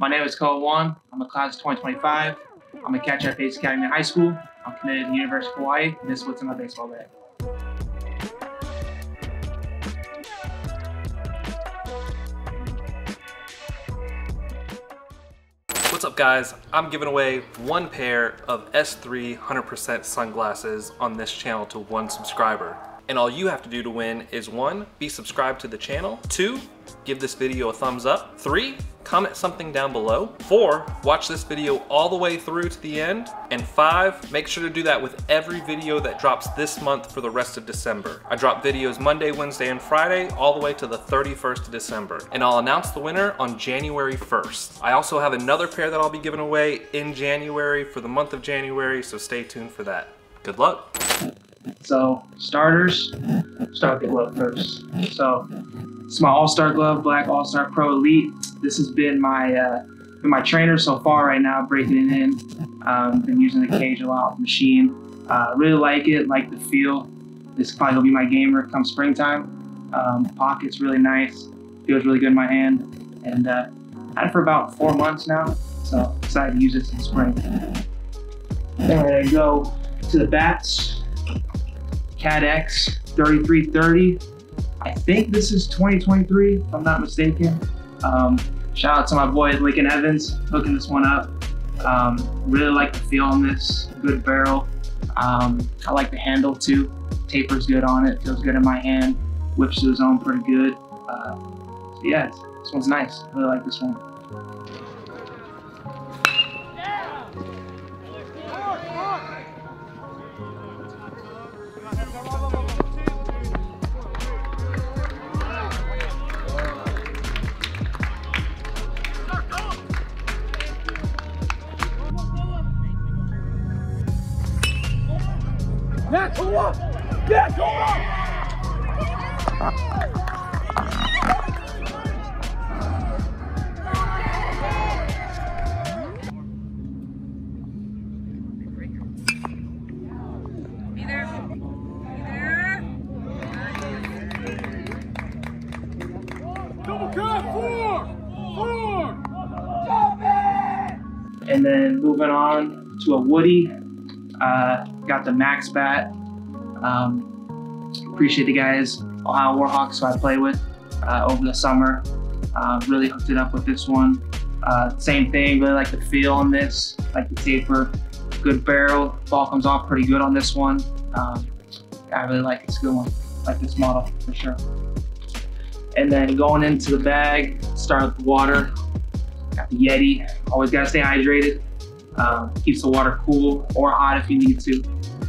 My name is Koa Wong. I'm a class of 2025. I'm a catcher at Pace Academy High School. I'm committed to the University of Hawaii. This is what's in my baseball bag. What's up guys? I'm giving away one pair of S3 100% sunglasses on this channel to one subscriber. And all you have to do to win is one, be subscribed to the channel, two, give this video a thumbs up, three, comment something down below, four, watch this video all the way through to the end, and five, make sure to do that with every video that drops this month for the rest of December. I drop videos Monday, Wednesday, and Friday all the way to the 31st of December, and I'll announce the winner on January 1st. I also have another pair that I'll be giving away in January for the month of January, so stay tuned for that. Good luck. So starters, start with the glove first. So it's my All-Star glove, Black All-Star Pro Elite. This has been my uh, been my trainer so far right now, breaking it in. Um, been using the cage a lot machine. Uh, really like it, like the feel. This probably will be my gamer come springtime. Um, pocket's really nice, feels really good in my hand, and uh, had it for about four months now. So excited to use this in spring. Then we're gonna go to the bats. CAT-X 3330. I think this is 2023, if I'm not mistaken. Um, shout out to my boy Lincoln Evans hooking this one up. Um, really like the feel on this, good barrel. Um, I like the handle too. Taper's good on it, feels good in my hand. Whips to the zone pretty good. Uh, so yeah, this one's nice. Really like this one. Moving on to a Woody, uh, got the Max Bat. Um, appreciate the guys, Ohio Warhawks, who I play with uh, over the summer. Uh, really hooked it up with this one. Uh, same thing, really like the feel on this, like the taper, good barrel. Ball comes off pretty good on this one. Um, I really like a good one. Like this model for sure. And then going into the bag, start with the water. Got the Yeti. Always gotta stay hydrated. Um, keeps the water cool or hot if you need to.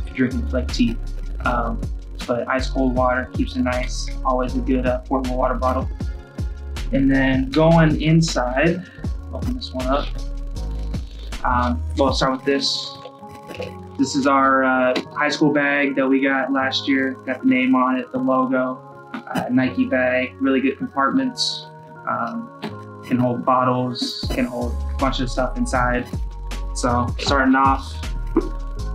If you're drinking like tea. Um, but ice cold water keeps it nice. Always a good uh, portable water bottle. And then going inside, open this one up. Um, we'll start with this. This is our uh, high school bag that we got last year. Got the name on it, the logo, uh, Nike bag, really good compartments. Um, can hold bottles, can hold a bunch of stuff inside. So starting off,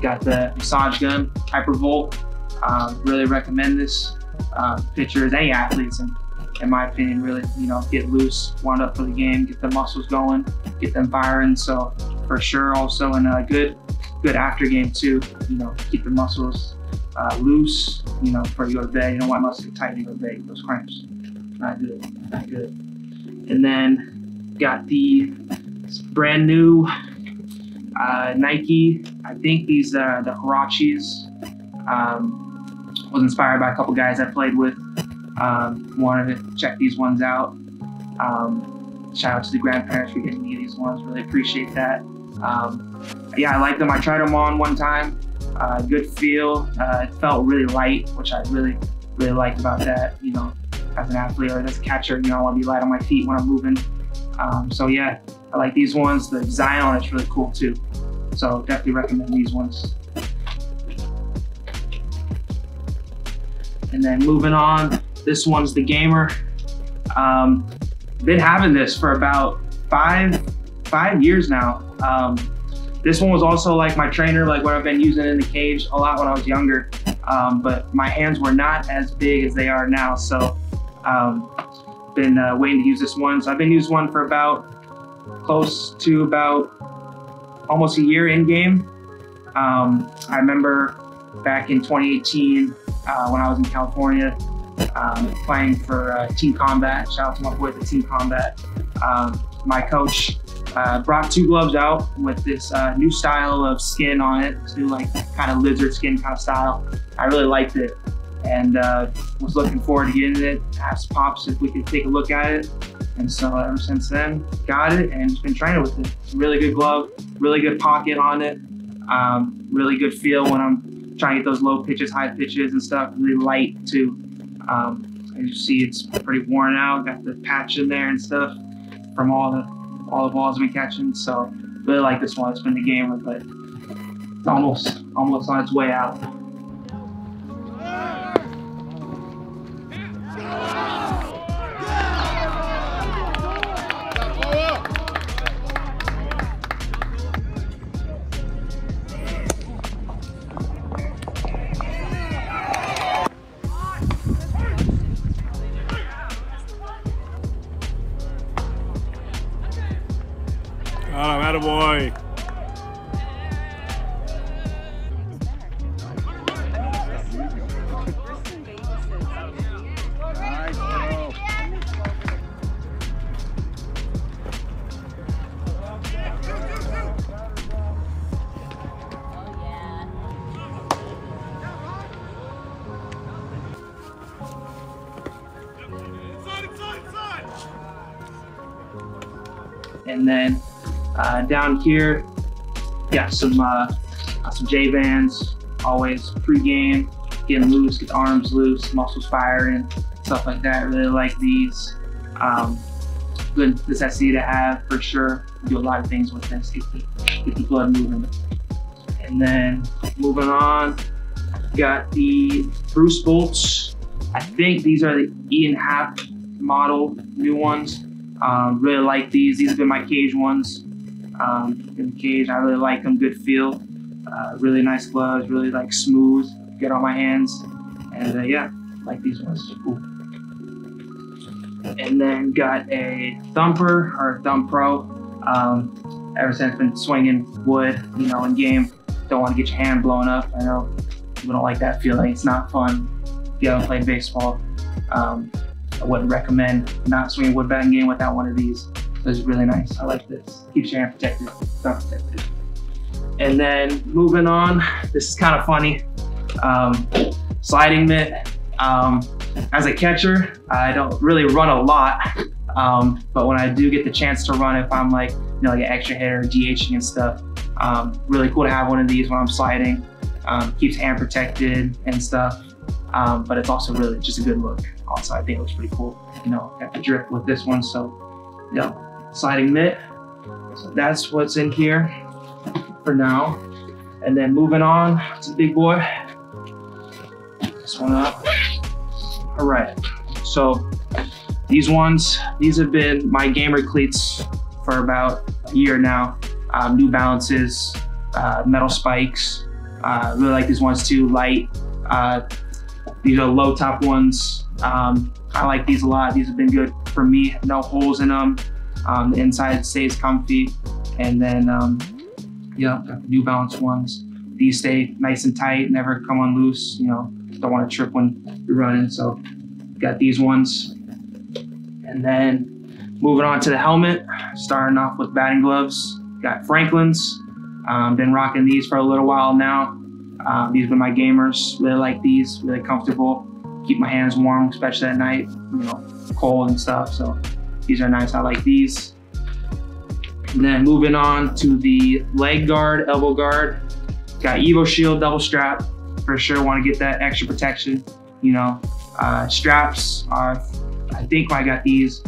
got the massage gun, Hypervolt. Um, really recommend this. Uh, pitchers, any athletes, in, in my opinion, really, you know, get loose, wound up for the game, get the muscles going, get them firing. So for sure, also in a good, good after game too. You know, keep the muscles uh, loose. You know, before you go to bed, you don't want muscles to get tight when you go. Those cramps, not good, not good. And then got the brand new uh, Nike. I think these uh, the Huaraches. Um, was inspired by a couple guys I played with. Um, wanted to check these ones out. Um, shout out to the grandparents for getting me these ones. Really appreciate that. Um, yeah, I like them. I tried them on one time. Uh, good feel. Uh, it felt really light, which I really, really liked about that. You know, as an athlete or as a catcher, you know, I want to be light on my feet when I'm moving. Um, so yeah, I like these ones. The design on it's really cool too. So definitely recommend these ones. And then moving on, this one's the Gamer. Um, been having this for about five five years now. Um, this one was also like my trainer, like what I've been using in the cage a lot when I was younger. Um, but my hands were not as big as they are now, so um, been uh, waiting to use this one. So I've been using one for about close to about almost a year in game. Um, I remember back in 2018 uh, when I was in California um, playing for uh, Team Combat. Shout out to my boys at Team Combat. Um, my coach uh, brought two gloves out with this uh, new style of skin on it, this new like kind of lizard skin kind of style. I really liked it and uh, was looking forward to getting it. Asked Pops if we could take a look at it. And so ever since then, got it and been training with it. Really good glove, really good pocket on it, um, really good feel when I'm trying to get those low pitches, high pitches and stuff. Really light too. Um, as you see, it's pretty worn out. Got the patch in there and stuff from all the all the balls I've been catching. So really like this one. It's been the gamer, but it's almost almost on its way out. And then uh, down here, got some uh, some J bands. Always pre-game, getting loose, get the arms loose, muscles firing, stuff like that. Really like these. Um, good necessity to have for sure. Do a lot of things with this, get the, get the blood moving. And then moving on, got the Bruce Bolts. I think these are the Ian Happ model new ones. Um, really like these. These have been my cage ones. Um, in the cage, I really like them. Good feel. Uh, really nice gloves. Really like smooth. Get on my hands. And uh, yeah, like these ones. Cool. And then got a thumper or thumb pro. Um, ever since I've been swinging wood, you know, in game. Don't want to get your hand blown up. I know people don't like that feeling. It's not fun. If you haven't played baseball, um, I wouldn't recommend not swinging wood batting game without one of these. This is really nice. I like this. Keeps your hand protected, thumb protected. And then moving on, this is kind of funny. Um, sliding mitt. Um, as a catcher, I don't really run a lot, um, but when I do get the chance to run, if I'm like, you know, like an extra hitter, DHing and stuff, um, really cool to have one of these when I'm sliding. Um, keeps hand protected and stuff, um, but it's also really just a good look. Also, I think it looks pretty cool. You know, got the drip with this one, so, you know, sliding mitt. So that's what's in here for now. And then moving on to the big boy. This one up. All right, so these ones, these have been my gamer cleats for about a year now. Um, New Balances, uh, metal spikes. Uh, really like these ones too, light. Uh, these are low top ones. Um, I like these a lot. These have been good for me. No holes in them. Um, the inside stays comfy. And then, um, yeah, got the New Balance ones. These stay nice and tight, never come on loose. You know, don't want to trip when you're running. So got these ones. And then moving on to the helmet, starting off with batting gloves. Got Franklin's. Um, been rocking these for a little while now. Um, these been my gamers. Really like these, really comfortable. Keep my hands warm, especially at night, you know, cold and stuff. So these are nice. I like these. And then moving on to the leg guard, elbow guard. Got Evo Shield double strap. For sure want to get that extra protection. You know, uh, straps are, I think when I got these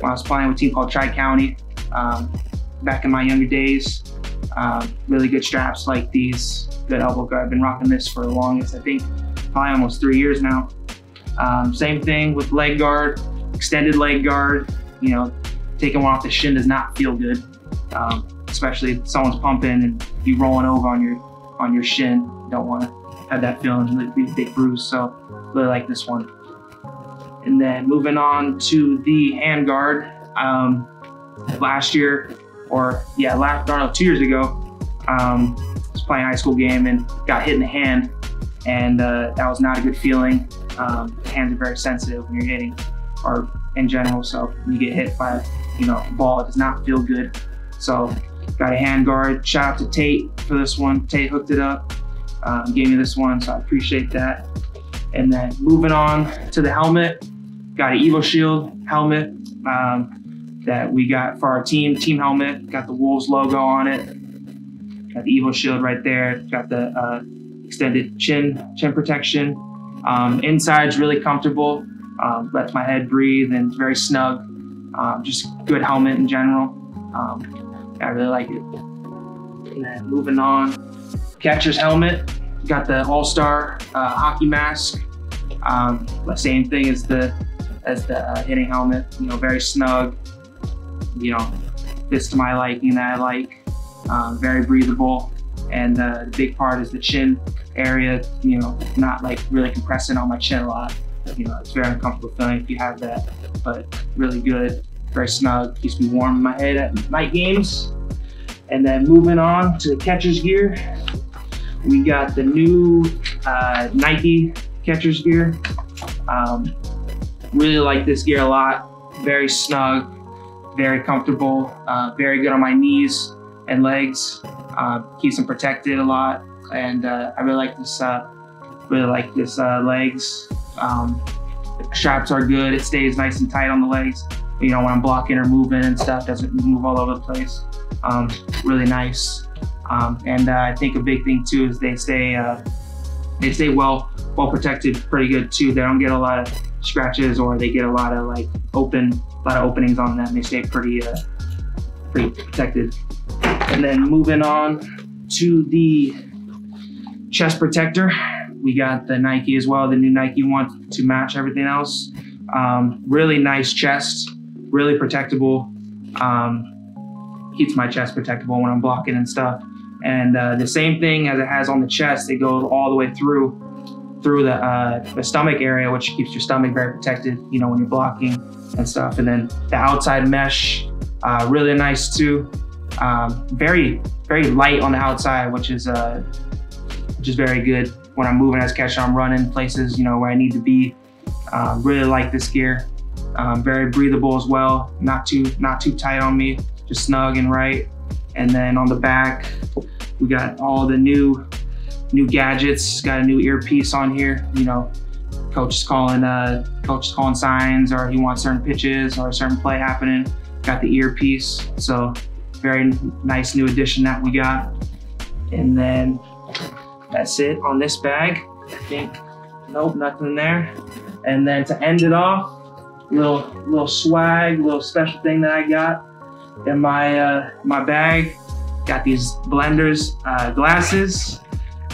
when I was playing with a team called Tri-County um, back in my younger days. Um, really good straps like these, good elbow guard. I've been rocking this for the longest, I think probably almost three years now. Um, same thing with leg guard, extended leg guard. You know, taking one off the shin does not feel good, um, especially if someone's pumping and you rolling over on your on your shin. You don't want to have that feeling, a big bruise. So really like this one. And then moving on to the hand guard. Um, last year, or yeah, last, no, two years ago, um, I was playing high school game and got hit in the hand, and uh, that was not a good feeling. Um, hands are very sensitive when you're hitting, or in general. So you get hit by, you know, a ball, it does not feel good. So got a hand guard. Shout out to Tate for this one. Tate hooked it up, um, gave me this one, so I appreciate that. And then moving on to the helmet, got an Evo Shield helmet um, that we got for our team, team helmet. Got the Wolves logo on it. Got the Evo Shield right there. Got the uh, extended chin chin protection. Um, inside's really comfortable. Um, lets my head breathe and it's very snug. Um, just good helmet in general. Um, I really like it. And then moving on, catcher's helmet. Got the All Star uh, hockey mask. Um, same thing as the as the uh, hitting helmet. You know, very snug. You know, fits to my liking that I like. Um, very breathable. And uh, the big part is the chin area. You know, not like really compressing on my chin a lot. You know, it's very uncomfortable feeling if you have that, but really good, very snug. Keeps me warm in my head at night games. And then moving on to the catcher's gear, we got the new uh, Nike catcher's gear. Um, really like this gear a lot. Very snug, very comfortable, uh, very good on my knees and legs. Uh, keeps them protected a lot, and uh, I really like this. Uh, really like this uh, legs. Um, are good. It stays nice and tight on the legs. You know when I'm blocking or moving and stuff, doesn't move all over the place. Um, really nice. Um, and uh, I think a big thing too is they stay uh, they stay well well protected, pretty good too. They don't get a lot of scratches or they get a lot of like open a lot of openings on them. They stay pretty uh, pretty protected. And then moving on to the chest protector, we got the Nike as well, the new Nike one to match everything else. Um, really nice chest, really protectable. Um, keeps my chest protectable when I'm blocking and stuff. And uh, the same thing as it has on the chest, it goes all the way through through the, uh, the stomach area, which keeps your stomach very protected, you know, when you're blocking and stuff. And then the outside mesh, uh, really nice too. Um, very, very light on the outside, which is uh, which is very good when I'm moving as catcher. I'm running places, you know, where I need to be. Um, really like this gear. Um, very breathable as well. Not too, not too tight on me. Just snug and right. And then on the back, we got all the new new gadgets. Got a new earpiece on here. You know, coach is calling uh, coach is calling signs, or he wants certain pitches or a certain play happening. Got the earpiece. So very nice new addition that we got. And then that's it on this bag. I think nope, nothing there. And then to end it off, little little swag, little special thing that I got in my uh, my bag. Got these blenders uh, glasses.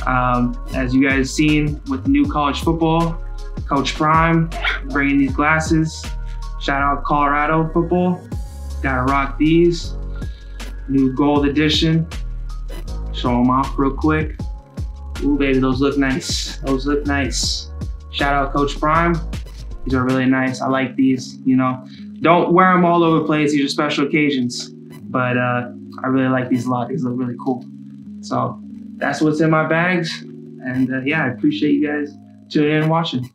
Um, as you guys seen with new college football, Coach Prime bringing these glasses. Shout out Colorado football. Gotta rock these. New gold edition. Show them off real quick. Ooh, baby, those look nice. Those look nice. Shout out Coach Prime. These are really nice. I like these, you know. Don't wear them all over the place. These are special occasions. But uh, I really like these a lot. These look really cool. So that's what's in my bags. And uh, yeah, I appreciate you guys tuning in and watching.